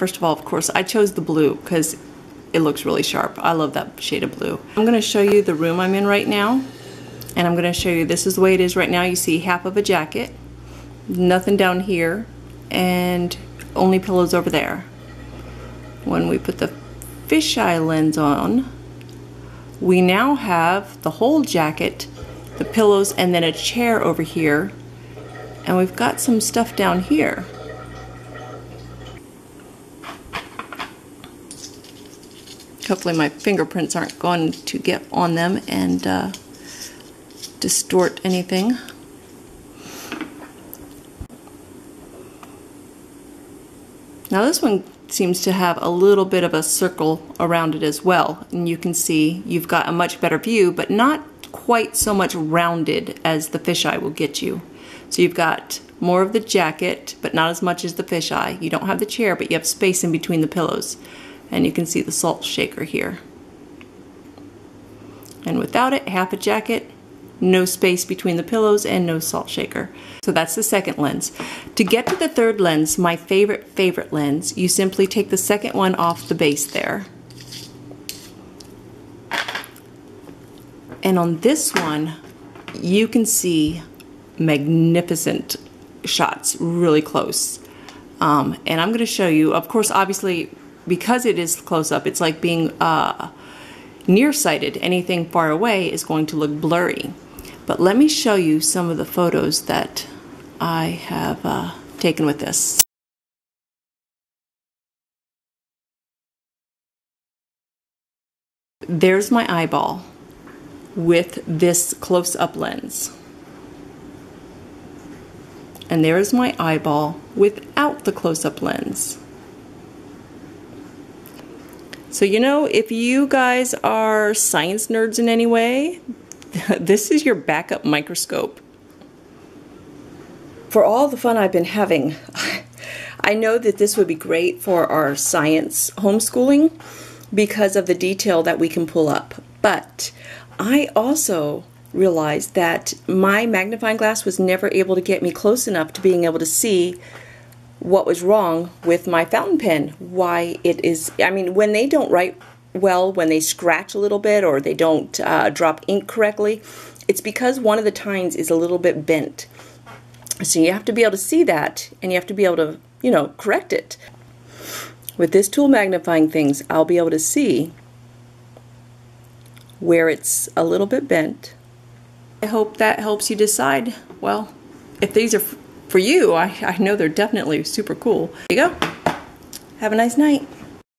First of all, of course, I chose the blue because it looks really sharp. I love that shade of blue. I'm going to show you the room I'm in right now. And I'm going to show you, this is the way it is right now. You see half of a jacket, nothing down here, and only pillows over there. When we put the fisheye lens on, we now have the whole jacket, the pillows, and then a chair over here. And we've got some stuff down here. Hopefully my fingerprints aren't going to get on them and uh, distort anything. Now this one seems to have a little bit of a circle around it as well. And you can see you've got a much better view, but not quite so much rounded as the fisheye will get you. So you've got more of the jacket, but not as much as the fisheye. You don't have the chair, but you have space in between the pillows. And you can see the salt shaker here. And without it, half a jacket, no space between the pillows, and no salt shaker. So that's the second lens. To get to the third lens, my favorite, favorite lens, you simply take the second one off the base there. And on this one, you can see magnificent shots really close. Um, and I'm going to show you, of course, obviously, because it is close up, it's like being uh, nearsighted. Anything far away is going to look blurry. But let me show you some of the photos that I have uh, taken with this. There's my eyeball with this close-up lens. And there is my eyeball without the close-up lens. So you know, if you guys are science nerds in any way, this is your backup microscope. For all the fun I've been having, I know that this would be great for our science homeschooling because of the detail that we can pull up. But I also realized that my magnifying glass was never able to get me close enough to being able to see what was wrong with my fountain pen. Why it is, I mean, when they don't write well when they scratch a little bit or they don't uh, drop ink correctly, it's because one of the tines is a little bit bent. So you have to be able to see that and you have to be able to, you know, correct it. With this tool magnifying things, I'll be able to see where it's a little bit bent. I hope that helps you decide, well, if these are for you, I, I know they're definitely super cool. There you go. Have a nice night.